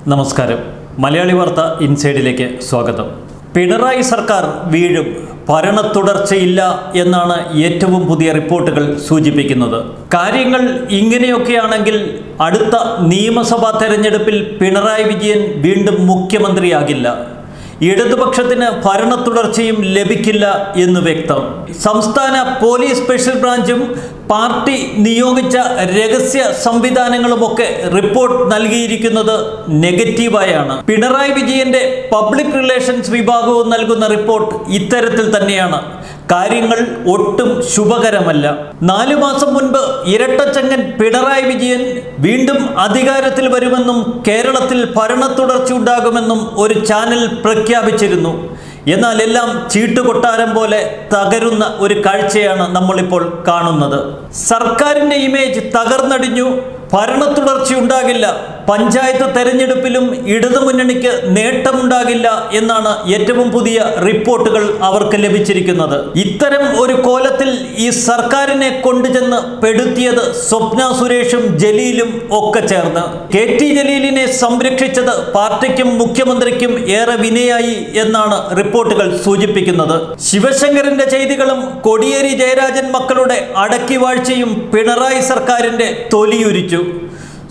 നമസ്കാരം. മലയാളി വാർത്ത ഇൻസൈഡിലേക്ക് സ്വാഗതം. പിണറായി സർക്കാർ വീഴും. ഭരണ തുടർച്ചയില്ല എന്നാണ് ഏറ്റവും പുതിയ റിപ്പോർട്ടുകൾ സൂചിപ്പിക്കുന്നത്. കാര്യങ്ങൾ ഇങ്ങനെയൊക്കെയാണെങ്കിൽ അടുത്ത നിയമസഭാ തെരഞ്ഞെടുപ്പിൽ പിണറായി വിജയൻ വീണ്ടും മുഖ്യമന്ത്രിയാകില്ല. ഇടതുപക്ഷത്തിന് ഭരണ തുടർച്ചയും ലഭിക്കില്ല എന്ന് വ്യക്തം. സംസ്ഥാന പോലീസ് സ്പെഷ്യൽ ബ്രാഞ്ചും പാർട്ടി നിയോഗിച്ച രഹസ്യ സംവിധാനങ്ങളുമൊക്കെ റിപ്പോർട്ട് നൽകിയിരിക്കുന്നത് നെഗറ്റീവായാണ്. പിണറായി വിജയന്റെ പബ്ലിക് റിലേഷൻസ് വിഭാഗവും നൽകുന്ന റിപ്പോർട്ട് ഇത്തരത്തിൽ തന്നെയാണ്. കാര്യങ്ങൾ ഒട്ടും ശുഭകരമല്ല. നാലു മാസം മുൻപ് ഇരട്ടച്ചങ്ങൻ പിണറായി വിജയൻ വീണ്ടും അധികാരത്തിൽ വരുമെന്നും കേരളത്തിൽ ഭരണ തുടർച്ചയുണ്ടാകുമെന്നും ഒരു ചാനൽ പ്രഖ്യാപിച്ചിരുന്നു. എന്നാൽ എല്ലാം ചീട്ടുകൊട്ടാരം പോലെ തകരുന്ന ഒരു കാഴ്ചയാണ് നമ്മളിപ്പോൾ കാണുന്നത്. സർക്കാരിന്റെ ഇമേജ് തകർന്നടിഞ്ഞു. ഭരണ തുടർച്ചയുണ്ടാകില്ല പഞ്ചായത്ത് തെരഞ്ഞെടുപ്പിലും ഇടതുമുന്നണിക്ക് നേട്ടമുണ്ടാകില്ല എന്നാണ് ഏറ്റവും പുതിയ റിപ്പോർട്ടുകൾ അവർക്ക് ലഭിച്ചിരിക്കുന്നത്. ഇത്തരം ഒരു കോലത്തിൽ ഈ സർക്കാരിനെ കൊണ്ടുചെന്ന് പെടുത്തിയത് സ്വപ്ന സുരേഷും ജലീലും ഒക്കെ ചേർന്ന്. കെ ടി ജലീലിനെ സംരക്ഷിച്ചത് പാർട്ടിക്കും മുഖ്യമന്ത്രിക്കും ഏറെ വിനയായി എന്നാണ് റിപ്പോർട്ടുകൾ സൂചിപ്പിക്കുന്നത്. ശിവശങ്കറിന്റെ ചെയ്തികളും കോടിയേരി ജയരാജൻ മക്കളുടെ അടക്കിവാഴ്ചയും പിണറായി സർക്കാരിന്റെ തൊലിയുരിച്ചു.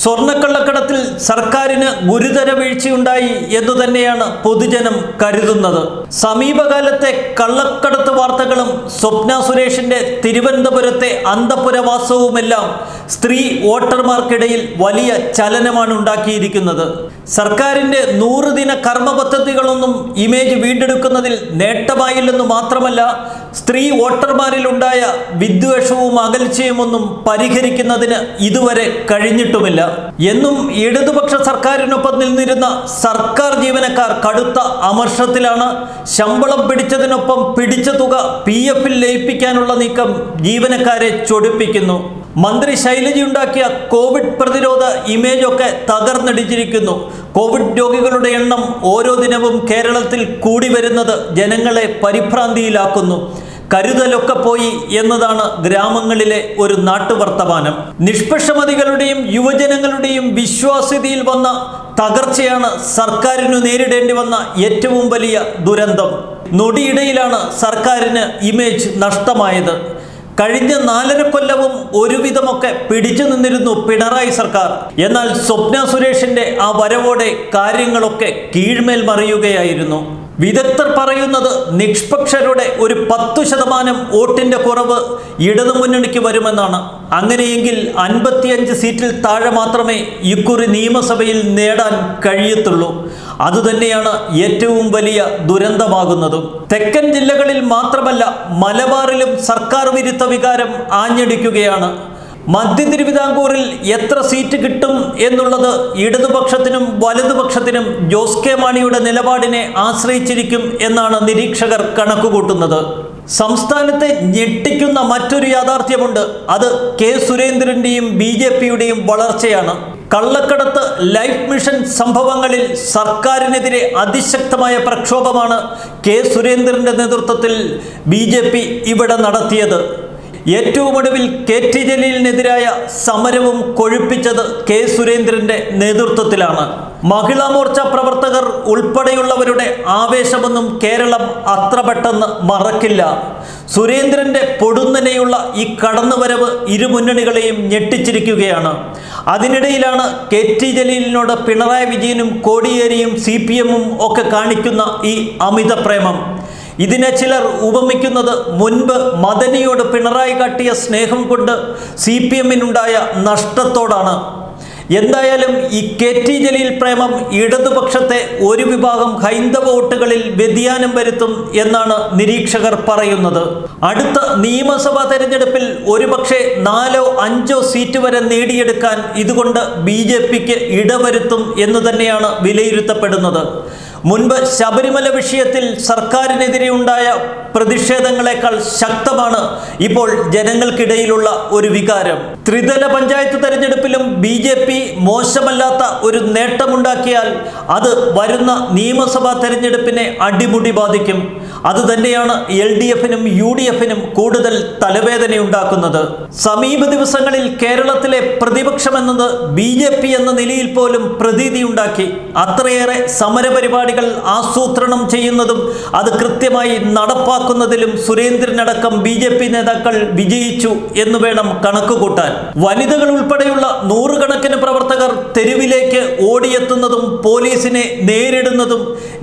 സ്വർണക്കള്ളക്കടത്തിൽ സർക്കാരിന് ഗുരുതര വീഴ്ചയുണ്ടായി എന്നു തന്നെയാണ് പൊതുജനം കരുതുന്നത്. സമീപകാലത്തെ കള്ളക്കടത്ത് വാർത്തകളും സ്വപ്ന സുരേഷിന്റെ തിരുവനന്തപുരത്തെ അന്തപുരവാസവുമെല്ലാം സ്ത്രീ വോട്ടർമാർക്കിടയിൽ വലിയ ചലനമാണ് ഉണ്ടാക്കിയിരിക്കുന്നത്. സർക്കാരിന്റെ നൂറുദിന കർമ്മ പദ്ധതികളൊന്നും ഇമേജ് വീണ്ടെടുക്കുന്നതിൽ നേട്ടമായില്ലെന്ന് മാത്രമല്ല സ്ത്രീ വോട്ടർമാരിലുണ്ടായ വിദ്വേഷവും അകൽച്ചയുമൊന്നും പരിഹരിക്കുന്നതിന് ഇതുവരെ കഴിഞ്ഞിട്ടുമില്ല. എന്നും ഇടതുപക്ഷ സർക്കാരിനൊപ്പം നിന്നിരുന്ന സർക്കാർ ജീവനക്കാർ കടുത്ത അമർഷത്തിലാണ്. ശമ്പളം പിടിച്ചതിനൊപ്പം പിടിച്ച തുക പി എഫിൽ ലയിപ്പിക്കാനുള്ള നീക്കം ജീവനക്കാരെ ചൊടിപ്പിക്കുന്നു. മന്ത്രി ശൈലജ ഉണ്ടാക്കിയ കോവിഡ് പ്രതിരോധ ഇമേജൊക്കെ തകർന്നടിച്ചിരിക്കുന്നു. കോവിഡ് രോഗികളുടെ എണ്ണം ഓരോ ദിനവും കേരളത്തിൽ കൂടി വരുന്നത് ജനങ്ങളെ പരിഭ്രാന്തിയിലാക്കുന്നു. കരുതലൊക്കെ പോയി എന്നതാണ് ഗ്രാമങ്ങളിലെ ഒരു നാട്ടുവർത്തമാനം. നിഷ്പക്ഷമതികളുടെയും യുവജനങ്ങളുടെയും വിശ്വാസ്യതയിൽ വന്ന തകർച്ചയാണ് സർക്കാരിനു നേരിടേണ്ടി വന്ന ഏറ്റവും വലിയ ദുരന്തം. നൊടിയിടയിലാണ് സർക്കാരിന് ഇമേജ് നഷ്ടമായത്. കഴിഞ്ഞ നാലര കൊല്ലവും ഒരുവിധമൊക്കെ പിടിച്ചു നിന്നിരുന്നു പിണറായി സർക്കാർ. എന്നാൽ സ്വപ്ന സുരേഷിന്റെ ആ വരവോടെ കാര്യങ്ങളൊക്കെ കീഴ്മേൽ മറിയുകയായിരുന്നു. വിദഗ്ധർ പറയുന്നത് നിഷ്പക്ഷരുടെ ഒരു പത്തു ശതമാനം വോട്ടിന്റെ കുറവ് ഇടതുമുന്നണിക്ക് വരുമെന്നാണ്. അങ്ങനെയെങ്കിൽ അൻപത്തിയഞ്ച് സീറ്റിൽ താഴെ മാത്രമേ ഇക്കുറി നിയമസഭയിൽ നേടാൻ കഴിയത്തുള്ളൂ. അതുതന്നെയാണ് ഏറ്റവും വലിയ ദുരന്തമാകുന്നതും. തെക്കൻ ജില്ലകളിൽ മാത്രമല്ല മലബാറിലും സർക്കാർ വിരുദ്ധ വികാരം ആഞ്ഞടിക്കുകയാണ്. മധ്യ തിരുവിതാംകൂറിൽ എത്ര സീറ്റ് കിട്ടും എന്നുള്ളത് ഇടതുപക്ഷത്തിനും വലതുപക്ഷത്തിനും ജോസ് കെ മാണിയുടെ നിലപാടിനെ ആശ്രയിച്ചിരിക്കും എന്നാണ് നിരീക്ഷകർ കണക്കുകൂട്ടുന്നത്. സംസ്ഥാനത്തെ ഞെട്ടിക്കുന്ന മറ്റൊരു യാഥാർത്ഥ്യമുണ്ട്. അത് കെ സുരേന്ദ്രന്റെയും ബി ജെ പിയുടെയും വളർച്ചയാണ്. കള്ളക്കടത്ത് ലൈഫ് മിഷൻ സംഭവങ്ങളിൽ സർക്കാരിനെതിരെ അതിശക്തമായ പ്രക്ഷോഭമാണ് കെ സുരേന്ദ്രന്റെ നേതൃത്വത്തിൽ ബി ഇവിടെ നടത്തിയത്. ഏറ്റവും ഒടുവിൽ കെ ടി ജലീലിനെതിരായ സമരവും കൊഴുപ്പിച്ചത് കെ സുരേന്ദ്രന്റെ നേതൃത്വത്തിലാണ്. മഹിളാ മോർച്ച പ്രവർത്തകർ ഉൾപ്പെടെയുള്ളവരുടെ ആവേശമൊന്നും കേരളം അത്ര പെട്ടെന്ന് മറക്കില്ല. സുരേന്ദ്രന്റെ പൊടുന്നനെയുള്ള ഈ കടന്നുവരവ് ഇരുമുന്നണികളെയും ഞെട്ടിച്ചിരിക്കുകയാണ്. അതിനിടയിലാണ് കെ ടി ജലീലിനോട് പിണറായി വിജയനും കോടിയേരിയും സി പി എമ്മും ഒക്കെ കാണിക്കുന്ന ഈ അമിത പ്രേമം. ഇതിനെ ചിലർ ഉപമിക്കുന്നത് മുൻപ് മദനിയോട് പിണറായി കാട്ടിയ സ്നേഹം കൊണ്ട് സി പി എമ്മിനുണ്ടായ നഷ്ടത്തോടാണ്. എന്തായാലും ഈ കെ ടി ജലീൽ പ്രേമം ഇടതുപക്ഷത്തെ ഒരു വിഭാഗം ഹൈന്ദവ വോട്ടുകളിൽ വ്യതിയാനം വരുത്തും എന്നാണ് നിരീക്ഷകർ പറയുന്നത്. അടുത്ത നിയമസഭാ തെരഞ്ഞെടുപ്പിൽ ഒരുപക്ഷെ നാലോ അഞ്ചോ സീറ്റ് വരെ നേടിയെടുക്കാൻ ഇതുകൊണ്ട് ബി ജെ പിക്ക് ഇടവരുത്തും എന്ന് തന്നെയാണ് വിലയിരുത്തപ്പെടുന്നത്. മുൻപ് ശബരിമല വിഷയത്തിൽ സർക്കാരിനെതിരെ ഉണ്ടായ പ്രതിഷേധങ്ങളെക്കാൾ ശക്തമാണ് ഇപ്പോൾ ജനങ്ങൾക്കിടയിലുള്ള ഒരു വികാരം. ത്രിതല പഞ്ചായത്ത് തെരഞ്ഞെടുപ്പിലും ബി ജെ പി മോശമല്ലാത്ത ഒരു നേട്ടമുണ്ടാക്കിയാൽ അത് വരുന്ന നിയമസഭാ തെരഞ്ഞെടുപ്പിനെ അടിമുടി ബാധിക്കും. അതുതന്നെയാണ് എൽ ഡി എഫിനും യു ഡി എഫിനും കൂടുതൽ തലവേദനയുണ്ടാക്കുന്നത്. സമീപ ദിവസങ്ങളിൽ കേരളത്തിലെ പ്രതിപക്ഷമെന്നത് ബി ജെ പി എന്ന നിലയിൽ പോലും പ്രതീതിയുണ്ടാക്കി. അത്രയേറെ സമരപരിപാടികൾ ആസൂത്രണം ചെയ്യുന്നതും അത് കൃത്യമായി നടപ്പാക്കുന്നതിലും സുരേന്ദ്രനടക്കം ബി ജെ പി നേതാക്കൾ വിജയിച്ചു എന്ന് വേണം കണക്കുകൂട്ടാൻ. വനിതകൾ ഉൾപ്പെടെയുള്ള നൂറുകണക്കിന് പ്രവർത്തകർ തെരുവിലേക്ക് ഓടിയെത്തുന്നതും പോലീസിനെ നേരിടുന്നതും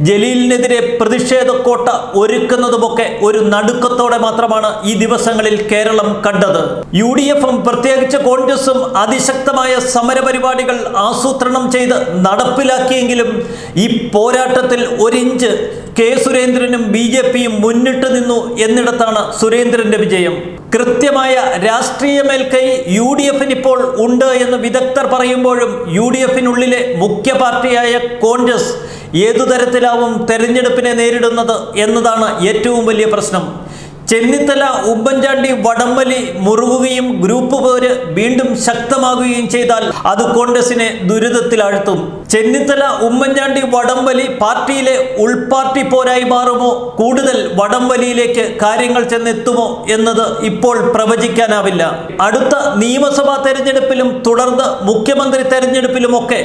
ജലീലിനെതിരെ പ്രതിഷേധക്കോട്ട ഒരുക്കുന്നതുമൊക്കെ ഒരു നടുക്കത്തോടെ മാത്രമാണ് ഈ ദിവസങ്ങളിൽ കേരളം കണ്ടത്. യു ഡി എഫും പ്രത്യേകിച്ച് കോൺഗ്രസും അതിശക്തമായ സമരപരിപാടികൾ ആസൂത്രണം ചെയ്ത് നടപ്പിലാക്കിയെങ്കിലും ഈ പോരാട്ടത്തിൽ ഒരിഞ്ച് കെ സുരേന്ദ്രനും ബി ജെ പിയും മുന്നിട്ട് നിന്നു എന്നിടത്താണ് സുരേന്ദ്രന്റെ വിജയം. കൃത്യമായ രാഷ്ട്രീയ മേൽക്കൈ യു ഡി എഫിന് ഇപ്പോൾ ഉണ്ട് എന്ന് വിദഗ്ധർ പറയുമ്പോഴും യു ഡി എഫിനുള്ളിലെ മുഖ്യ പാർട്ടിയായ കോൺഗ്രസ് ഏതു തരത്തിലാവും തെരഞ്ഞെടുപ്പിനെ നേരിടുന്നത് എന്നതാണ് ഏറ്റവും വലിയ പ്രശ്നം. ചെന്നിത്തല ഉമ്മൻചാണ്ടി വടംവലി മുറുകുകയും ഗ്രൂപ്പ് പോര് വീണ്ടും ശക്തമാകുകയും ചെയ്താൽ അത് കോൺഗ്രസിനെ ദുരിതത്തിലാഴ്ത്തും. ചെന്നിത്തല ഉമ്മൻചാണ്ടി വടംവലി പാർട്ടിയിലെ ഉൾപാർട്ടി പോരായി മാറുമോ? കൂടുതൽ വടംവലിയിലേക്ക് കാര്യങ്ങൾ ചെന്നെത്തുമോ എന്നത് ഇപ്പോൾ പ്രവചിക്കാനാവില്ല. അടുത്ത നിയമസഭാ തെരഞ്ഞെടുപ്പിലും തുടർന്ന് മുഖ്യമന്ത്രി തെരഞ്ഞെടുപ്പിലുമൊക്കെ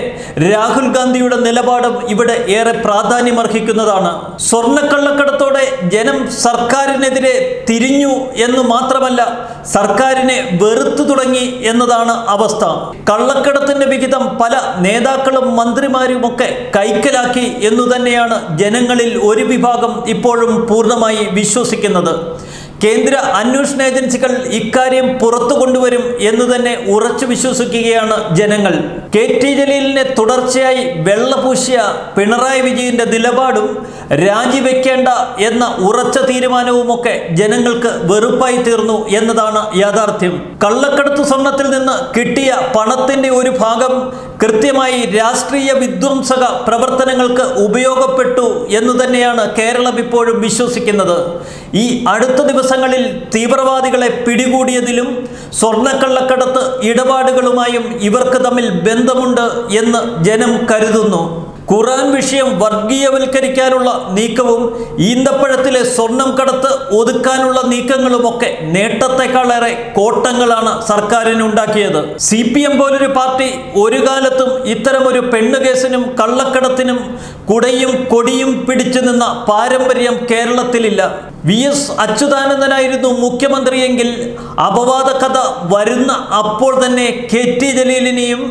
രാഹുൽ ഗാന്ധിയുടെ നിലപാടും ഇവിടെ ഏറെ പ്രാധാന്യമർഹിക്കുന്നതാണ്. സ്വർണക്കള്ളക്കടത്തോടെ ജനം സർക്കാരിനെതിരെ തിരിഞ്ഞു എന്ന് മാത്രമല്ല സർക്കാരിനെ വെറുത്തു തുടങ്ങി എന്നതാണ് അവസ്ഥ. കള്ളക്കടത്തിന്റെ വിഹിതം പല നേതാക്കളും മന്ത്രിമാരുമൊക്കെ കൈക്കലാക്കി എന്നു തന്നെയാണ് ജനങ്ങളിൽ ഒരു വിഭാഗം ഇപ്പോഴും പൂർണമായി വിശ്വസിക്കുന്നത്. കേന്ദ്ര അന്വേഷണ ഏജൻസികൾ ഇക്കാര്യം പുറത്തു കൊണ്ടുവരും എന്ന് തന്നെ ഉറച്ചു വിശ്വസിക്കുകയാണ് ജനങ്ങൾ. കെ ടി ജലീലിനെ തുടർച്ചയായി വെള്ളപൂശിയ പിണറായി വിജയന്റെ നിലപാടും രാജിവെക്കേണ്ട എന്ന ഉറച്ച തീരുമാനവുമൊക്കെ ജനങ്ങൾക്ക് വെറുപ്പായി തീർന്നു എന്നതാണ് യാഥാർത്ഥ്യം. കള്ളക്കടത്ത് സ്വർണത്തിൽ നിന്ന് കിട്ടിയ പണത്തിന്റെ ഒരു ഭാഗം കൃത്യമായി രാഷ്ട്രീയ വിധ്വംസക പ്രവർത്തനങ്ങൾക്ക് ഉപയോഗപ്പെട്ടു എന്ന് തന്നെയാണ് കേരളം ഇപ്പോഴും വിശ്വസിക്കുന്നത്. ഈ അടുത്ത ദിവസങ്ങളിൽ തീവ്രവാദികളെ പിടികൂടിയതിലും സ്വർണക്കള്ളക്കടത്ത് ഇടപാടുകളുമായും ഇവർക്ക് തമ്മിൽ ബന്ധമുണ്ട് എന്ന് ജനം കരുതുന്നു. ഖുറാൻ വിഷയം വർഗീയവൽക്കരിക്കാനുള്ള നീക്കവും ഈന്തപ്പഴത്തിലെ സ്വർണം കടത്ത് ഒതുക്കാനുള്ള നീക്കങ്ങളുമൊക്കെ നേട്ടത്തെക്കാളേറെ കോട്ടങ്ങളാണ് സർക്കാരിന് ഉണ്ടാക്കിയത്. സി പി എം പോലൊരു പാർട്ടി ഒരു കാലത്തും ഇത്തരമൊരു പെണ്ണുകേസിനും കള്ളക്കടത്തിനും കുടയും കൊടിയും പിടിച്ചു നിന്ന പാരമ്പര്യം കേരളത്തിലില്ല. വി എസ് അച്യുതാനന്ദനായിരുന്നു മുഖ്യമന്ത്രിയെങ്കിൽ അപവാദ കഥ വരുന്ന അപ്പോൾ തന്നെ കെ ടി ജലീലിനെയും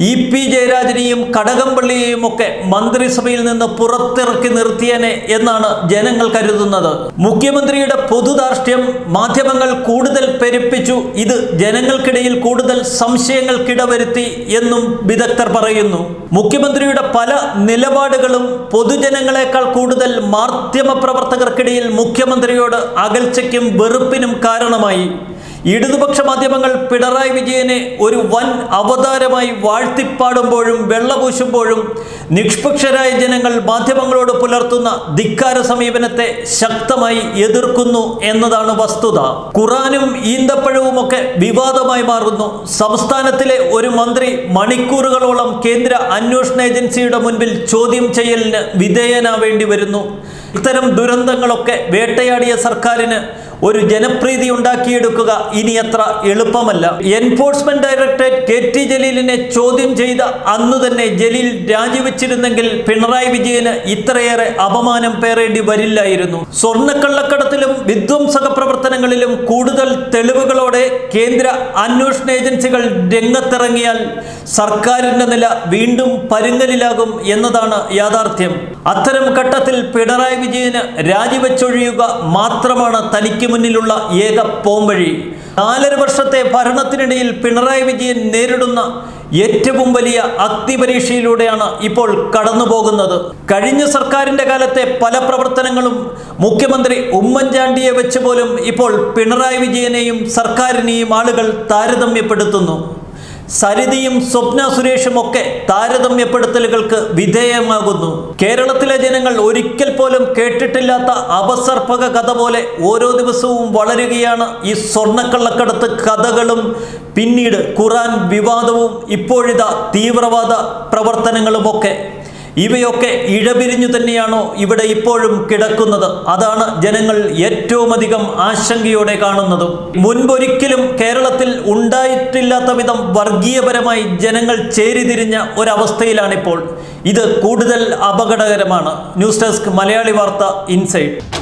ഇ പി ജയരാജനെയും കടകംപള്ളിയെയും ഒക്കെ മന്ത്രിസഭയിൽ നിന്ന് പുറത്തിറക്കി നിർത്തിയനെ എന്നാണ് ജനങ്ങൾ കരുതുന്നത്. മുഖ്യമന്ത്രിയുടെ പൊതുദാർഷ്ട്യം മാധ്യമങ്ങൾ കൂടുതൽ പെരുപ്പിച്ചു. ഇത് ജനങ്ങൾക്കിടയിൽ കൂടുതൽ സംശയങ്ങൾക്കിടവരുത്തി എന്നും വിദഗ്ധർ പറയുന്നു. മുഖ്യമന്ത്രിയുടെ പല നിലപാടുകളും പൊതുജനങ്ങളെക്കാൾ കൂടുതൽ മാധ്യമ പ്രവർത്തകർക്കിടയിൽ മുഖ്യമന്ത്രിയോട് അകൽച്ചയ്ക്കും വെറുപ്പിനും കാരണമായി. ഇടതുപക്ഷ മാധ്യമങ്ങൾ പിണറായി വിജയനെ ഒരു വൻ അവതാരമായി വാഴ്ത്തിപ്പാടുമ്പോഴും വെള്ളപൂശുമ്പോഴും നിഷ്പക്ഷരായ ജനങ്ങൾ മാധ്യമങ്ങളോട് പുലർത്തുന്ന ധിക്കാര സമീപനത്തെ ശക്തമായി എതിർക്കുന്നു എന്നതാണ് വസ്തുത. ഖുറാനും ഈന്തപ്പഴവും ഒക്കെ വിവാദമായി മാറുന്നു. സംസ്ഥാനത്തിലെ ഒരു മന്ത്രി മണിക്കൂറുകളോളം കേന്ദ്ര അന്വേഷണ ഏജൻസിയുടെ മുൻപിൽ ചോദ്യം ചെയ്യലിന് വിധേയനാവേണ്ടി വരുന്നു. ഇത്തരം ദുരന്തങ്ങളൊക്കെ വേട്ടയാടിയ സർക്കാരിന് ഒരു ജനപ്രീതി ഉണ്ടാക്കിയെടുക്കുക ഇനി അത്ര എളുപ്പമല്ല. എൻഫോഴ്സ്മെന്റ് ഡയറക്ടറേറ്റ് കെ ടി ജലീലിനെ ചോദ്യം ചെയ്ത അന്നു തന്നെ ജലീൽ രാജിവെച്ചിരുന്നെങ്കിൽ പിണറായി വിജയന് ഇത്രയേറെ അപമാനം പേറേണ്ടി വരില്ലായിരുന്നു. സ്വർണക്കള്ളക്കടത്തിലും വിധ്വംസക പ്രവർത്തനങ്ങളിലും കൂടുതൽ തെളിവുകളോടെ കേന്ദ്ര അന്വേഷണ ഏജൻസികൾ രംഗത്തിറങ്ങിയാൽ സർക്കാരിന്റെ നില വീണ്ടും പരുങ്ങലിലാകും എന്നതാണ് യാഥാർത്ഥ്യം. അത്തരം ഘട്ടത്തിൽ പിണറായി വിജയന് രാജിവെച്ചൊഴിയുക മാത്രമാണ് തനിക്ക് മുന്നിലുള്ള ഏക പോംവഴി. നാലര വർഷത്തെ ഭരണത്തിനിടയിൽ പിണറായി വിജയൻ നേരിടുന്ന ഏറ്റവും വലിയ അഗ്നിപരീക്ഷയിലൂടെയാണ് ഇപ്പോൾ കടന്നു പോകുന്നത് കഴിഞ്ഞ സർക്കാരിന്റെ കാലത്തെ പല പ്രവർത്തനങ്ങളും മുഖ്യമന്ത്രി ഉമ്മൻചാണ്ടിയെ വെച്ച് പോലും ഇപ്പോൾ പിണറായി വിജയനെയും സർക്കാരിനെയും ആളുകൾ താരതമ്യപ്പെടുത്തുന്നു. സരിതയും സ്വപ്ന സുരേഷും ഒക്കെ താരതമ്യപ്പെടുത്തലുകൾക്ക് വിധേയമാകുന്നു. കേരളത്തിലെ ജനങ്ങൾ ഒരിക്കൽ പോലും കേട്ടിട്ടില്ലാത്ത അപസർപ്പക കഥ പോലെ ഓരോ ദിവസവും വളരുകയാണ് ഈ സ്വർണക്കള്ളക്കടത്ത് കഥകളും. പിന്നീട് ഖുറാൻ വിവാദവും ഇപ്പോഴിതാ തീവ്രവാദ പ്രവർത്തനങ്ങളുമൊക്കെ ഇവയൊക്കെ ഇഴപിരിഞ്ഞു തന്നെയാണോ ഇവിടെ ഇപ്പോഴും കിടക്കുന്നത്? അതാണ് ജനങ്ങൾ ഏറ്റവും അധികം ആശങ്കയോടെ കാണുന്നതും. മുൻപൊരിക്കലും കേരളത്തിൽ ഉണ്ടായിട്ടില്ലാത്ത വിധം വർഗീയപരമായി ജനങ്ങൾ ചേരിതിരിഞ്ഞ ഒരവസ്ഥയിലാണിപ്പോൾ. ഇത് കൂടുതൽ അപകടകരമാണ്. ന്യൂസ് ഡെസ്ക് മലയാളി വാർത്ത ഇൻസൈറ്റ്.